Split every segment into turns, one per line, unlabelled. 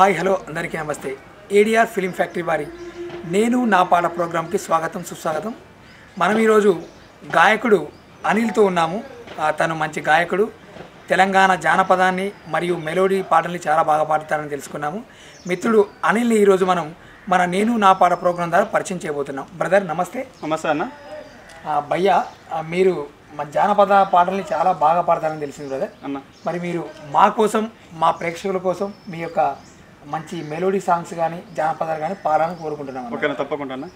Hi hello అందరికీ నమస్తే. ADR film factory వారి నేను నా పాట ప్రోగ్రాంకి స్వాగతం సుస్వాగతం. మనం ఈరోజు గాయకుడు అనిల్తో ఉన్నాము. తను మంచి గాయకుడు. తెలంగాణ జానపదాన్ని మరియు మెలోడీ పాటల్ని చాలా బాగా పాడుతారని తెలుసుకున్నాము. మిత్రుడు అనిల్ని ఈరోజు మనం మన నేను నా పాట ప్రోగ్రాం ద్వారా పరిచయం చేయబోతున్నాం. బ్రదర్ నమస్తే.
నమస్తే అన్న.
భయ్య మీరు మన జానపద పాటల్ని చాలా బాగా పాడతారని తెలిసింది బ్రదర్.
అన్న.
మరి మీరు మా కోసం మా ప్రేక్షకుల కోసం మీ యొక్క మంచి మెలోడీ సాంగ్స్ కానీ జానపదాలు కానీ పాడాలని కోరుకుంటున్నాం అన్న.
ఓకేనా తప్పకుండా అన్న.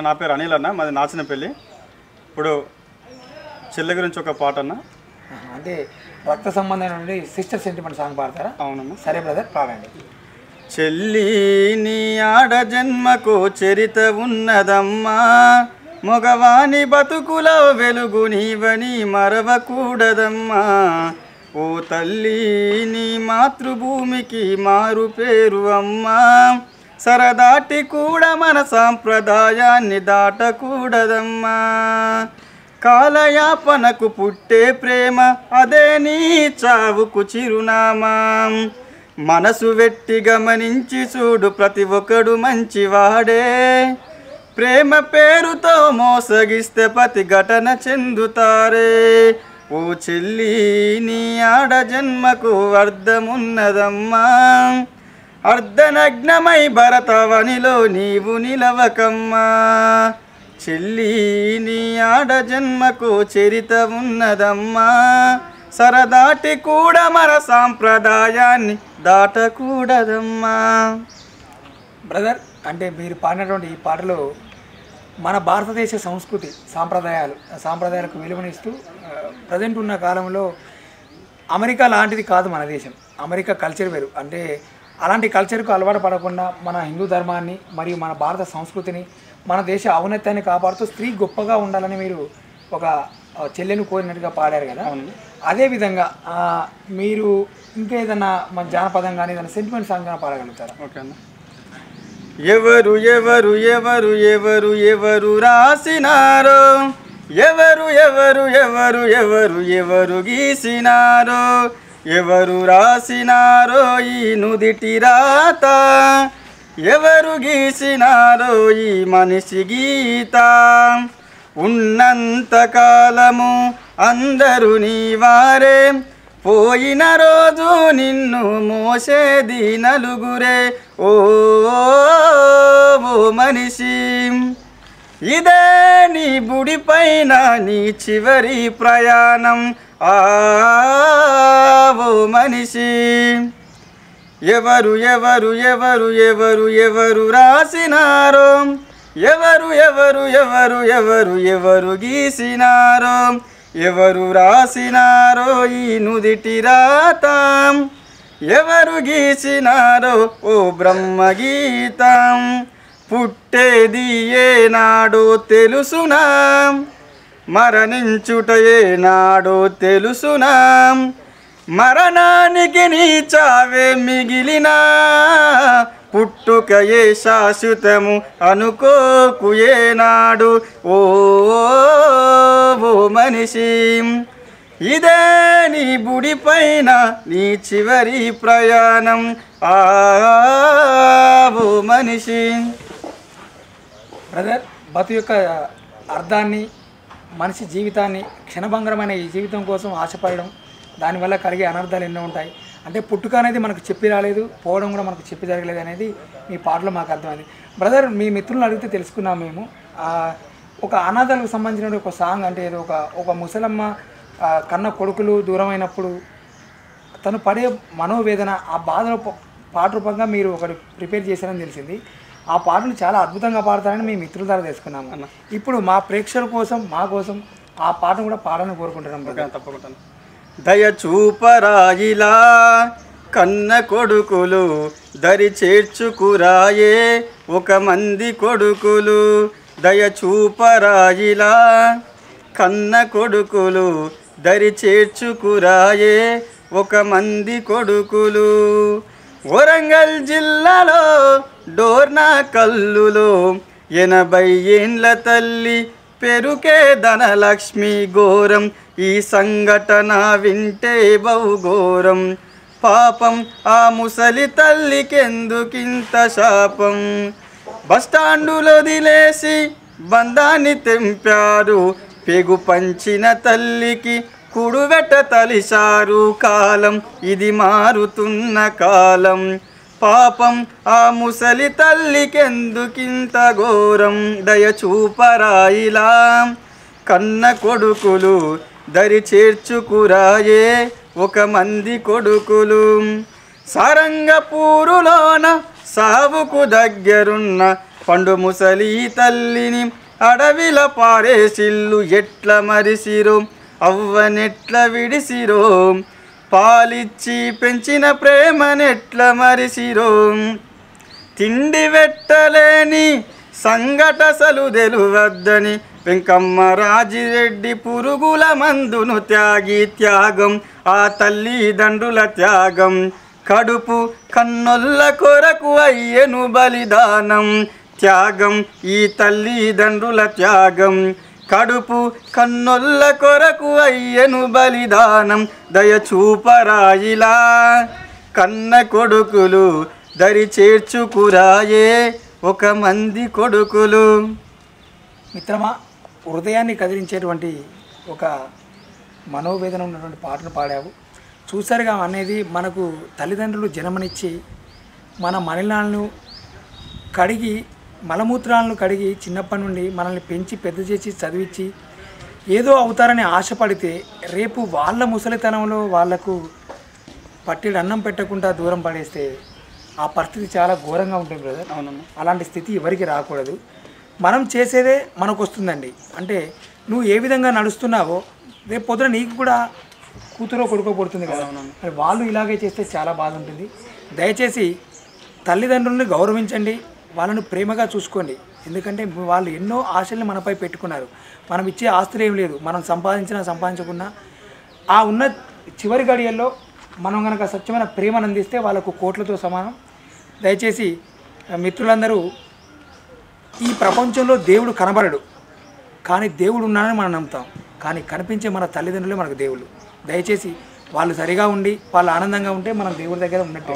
నా పేరు అనిల్ అన్న మాది నాచిన పెళ్ళి ఇప్పుడు చెల్లె గురించి ఒక పాట అన్న.
అంటే రక్త సంబంధం నుండి సిస్టర్ సెంటిమెంట్ సాంగ్ పాడతారా?
అవునమ్మా
సరే బ్రదర్ పాడండి.
చెల్లి నీ ఆడ జన్మకు చరిత ఉన్నదమ్మా. మగవాని బతుకులో వెలుగు నీవని మరవకూడదమ్మా. ఓ తల్లి నీ మాతృభూమికి మారు పేరు అమ్మా. సరదాటి కూడా మన సాంప్రదాయాన్ని దాటకూడదమ్మా. కాలయాపనకు పుట్టే ప్రేమ అదే నీ చావుకు చిరునామా. మనసు వెట్టి గమనించి చూడు ప్రతి ఒక్కడు మంచివాడే. ప్రేమ పేరుతో మోసగిస్తే ప్రతి ఘటన చెందుతారే. ఓ చెల్లి నీ ఆడ జన్మకు అర్థమున్నదమ్మా. అర్ధనగ్నమై భరతవనిలో నీవు నిలవకమ్మా. చెల్లి నీ ఆడ జన్మకు చరిత ఉన్నదమ్మా. సరదాటి కూడా మన సాంప్రదాయాన్ని దాటకూడదమ్మా.
బ్రదర్ అంటే మీరు పాడినటువంటి ఈ పాటలో మన భారతదేశ సంస్కృతి సాంప్రదాయాలు సాంప్రదాయాలకు విలువనిస్తూ ప్రజెంట్ ఉన్న కాలంలో అమెరికా లాంటిది కాదు మన దేశం. అమెరికా కల్చర్ వేరు. అంటే అలాంటి కల్చర్కు అలవాటు పడకుండా మన హిందూ ధర్మాన్ని మరియు మన భారత సంస్కృతిని మన దేశ ఔన్నత్యాన్ని కాపాడుతూ స్త్రీ గొప్పగా ఉండాలని మీరు ఒక చెల్లెను కోరినట్టుగా పాడారు కదా? అదేవిధంగా మీరు ఇంకా ఏదైనా మన జానపదం కానీ ఏదైనా సెంటిమెంట్ సాంగ్ కానీ పాడగలుగుతారా?
ఓకే అన్న. ఎవరు ఎవరు ఎవరు ఎవరు ఎవరు రాసినారో? ఎవరు ఎవరు ఎవరు ఎవరు ఎవరు గీసినారో? ఎవరు రాసినారో ఈ నుదిటి రాత? ఎవరు గీసినారో ఈ మనిషి గీత? ఉన్నంత కాలము అందరూ నీ వారే పోయిన రోజు నిన్ను మోసేది నలుగురే ఓ ఓ మనిషి ఇదే నీ బుడి పైన నీ చివరి ప్రయాణం. ఆ ఓ మనిషి ఎవరు ఎవరు ఎవరు ఎవరు ఎవరు రాసినారో? ఎవరు ఎవరు ఎవరు ఎవరు ఎవరు గీసినారో? ఎవరు రాసినారో ఈ నుదిటి రాతం? ఎవరు గీసినారో ఓ బ్రహ్మగీతం? పుట్టేది ఏనాడో తెలుసునా. మరణించుట ఏనాడో తెలుసునా. మరణానికి నీ చావే మిగిలినా. పుట్టుకయే శాశ్వతము అనుకోకు ఏనాడు ఓ ఓ మనిషి ఇదే నీ బుడి పైన నీ చివరి ప్రయాణం. ఆ ఓ మనిషి.
బ్రదర్ బతు యొక్క అర్థాన్ని మనిషి జీవితాన్ని క్షణభంగరమైన ఈ జీవితం కోసం ఆశపడడం దానివల్ల కలిగే అనర్థాలు ఎన్నో ఉంటాయి. అంటే పుట్టుక అనేది మనకు చెప్పి రాలేదు పోవడం కూడా మనకు చెప్పి జరగలేదు అనేది మీ పాటలో మాకు అర్థమైంది. బ్రదర్ మీ మిత్రులను అడిగితే తెలుసుకున్నాం మేము. ఒక అనాథలకు సంబంధించిన ఒక సాంగ్ అంటే ఏదో ఒక ఒక ముసలమ్మ కన్న కొడుకులు దూరమైనప్పుడు తను పడే మనోవేదన ఆ బాధలో పాట రూపంగా మీరు ఒకటి ప్రిపేర్ చేశారని తెలిసింది. ఆ పాటను చాలా అద్భుతంగా పాడతారని మీ మిత్రుల ద్వారా తెలుసుకున్నాము. అన్న. ఇప్పుడు మా ప్రేక్షకుల కోసం మా కోసం ఆ పాటను కూడా పాడాలని కోరుకుంటున్నాం.
తప్పకుండా దయచూపరాయిలా కన్న కొడుకులు దరి చేర్చుకురాయే ఒక మంది కొడుకులు. దయచూపరాయిలా కన్న కొడుకులు దరి చేర్చుకురాయే ఒక మంది కొడుకులు. వరంగల్ జిల్లాలో డోర్నా కల్లులో ఎనభై ఏండ్ల తల్లి పెరుకే ధనలక్ష్మి ఘోరం. ఈ సంఘటన వింటే బహు ఘోరం పాపం ఆ ముసలి తల్లికెందుకింత శాపం? బస్టాండులో దిలేసి బంధాన్ని తెంపారు. పెగు పంచిన తల్లికి కుడువెట తలిశారు కాలం. ఇది మారుతున్న కాలం. పాపం ఆ ముసలి తల్లికెందుకింత ఘోరం? దయ చూపరాయిలా. కన్న కొడుకులు దరి చేర్చుకురాయే ఒక మంది కొడుకులు. సారంగపూరులోన సావుకు దగ్గరున్న పండు ముసలి తల్లిని అడవిల పారేసిల్లు ఎట్ల మరిసిరో? అవ్వనెట్ల విడిసిరో? పాలిచ్చి పెంచిన ప్రేమనెట్ల మరిసిరో. తిండి పెట్టలేని సంఘటసలు తెలువద్దని వెంకమ్మ రాజిరెడ్డి పురుగుల మందును త్యాగి త్యాగం ఆ తల్లిదండ్రుల త్యాగం. కడుపు కన్నొల్ల కొరకు అయ్యను బలిదానం త్యాగం ఈ తల్లిదండ్రుల త్యాగం. కడుపు కన్నొల్ల కొరకు అయ్యను బలిదానం దయచూపరాయిలా. కన్న కొడుకులు దరి చేర్చుకురాయే ఒక మంది కొడుకులు.
మిత్రమా హృదయాన్ని కదిలించేటువంటి ఒక మనోవేదన ఉన్నటువంటి పాటను పాడావు. చూసారుగా అనేది మనకు తల్లిదండ్రులు జన్మనిచ్చి మన మలినాలను కడిగి మలమూత్రాలను కడిగి చిన్నప్పటి నుండి మనల్ని పెంచి పెద్ద చేసి చదివించి ఏదో అవుతారని ఆశపడితే రేపు వాళ్ళ ముసలితనంలో వాళ్ళకు పట్టెడు అన్నం పెట్టకుండా దూరం పడేస్తే ఆ పరిస్థితి చాలా ఘోరంగా ఉంటుంది బ్రదర్
అవునమ్మా.
అలాంటి స్థితి ఎవరికి రాకూడదు. మనం చేసేదే మనకు వస్తుందండి అంటే నువ్వు ఏ విధంగా నడుస్తున్నావో రేపు పొద్దున నీకు కూడా కూతురో కొడుకో పుడుతుంది కదా. మరి వాళ్ళు ఇలాగే చేస్తే చాలా బాధ ఉంటుంది. దయచేసి తల్లిదండ్రులను గౌరవించండి. వాళ్ళను ప్రేమగా చూసుకోండి. ఎందుకంటే వాళ్ళు ఎన్నో ఆశల్ని మనపై పెట్టుకున్నారు. మనం ఇచ్చే ఆస్తులు ఏం లేదు. మనం సంపాదించినా సంపాదించకున్నా ఆ ఉన్న చివరి గడియల్లో మనం కనుక స్వచ్ఛమైన ప్రేమను అందిస్తే వాళ్ళకు కోట్లతో సమానం. దయచేసి మిత్రులందరూ ఈ ప్రపంచంలో దేవుడు కనబడడు. కానీ దేవుడు ఉన్నాడని మనం నమ్ముతాం. కానీ కనిపించే మన తల్లిదండ్రులే మనకు దేవుళ్ళు. దయచేసి వాళ్ళు సరిగా ఉండి వాళ్ళు ఆనందంగా ఉంటే మనం దేవుడి దగ్గర ఉన్నట్టు.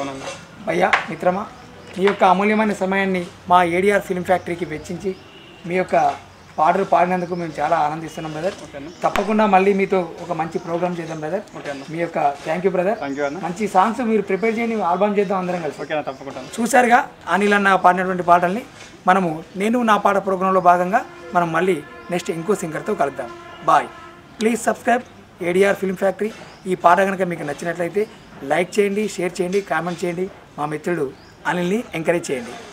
భయ్యా మిత్రమా మీ యొక్క అమూల్యమైన సమయాన్ని మా ఏడిఆర్ ఫిల్మ్ ఫ్యాక్టరీకి వెచ్చించి మీ యొక్క పాటలు పాడినందుకు మేము చాలా ఆనందిస్తున్నాం బ్రదర్ తప్పకుండా మళ్ళీ మీతో ఒక మంచి ప్రోగ్రామ్ చేద్దాం బ్రదర్ మీ యొక్క థ్యాంక్ యూ బ్రదర్ మంచి సాంగ్స్ మీరు ప్రిపేర్ చేయండి ఆల్బమ్ చేద్దాం అందరం కలిసి.
తప్పకుండా
చూశారుగా అనిల్ అన్న పాడినటువంటి పాటల్ని. మనము నేను నా పాట ప్రోగ్రాంలో భాగంగా మనం మళ్ళీ నెక్స్ట్ ఇంకో సింగర్తో కలుద్దాం. Bye please subscribe ADR film factory ఈ పాట కనుక మీకు నచ్చినట్లయితే లైక్ చేయండి షేర్ చేయండి కామెంట్ చేయండి. మా మిత్రుడు అనిల్ని ఎంకరేజ్ చేయండి.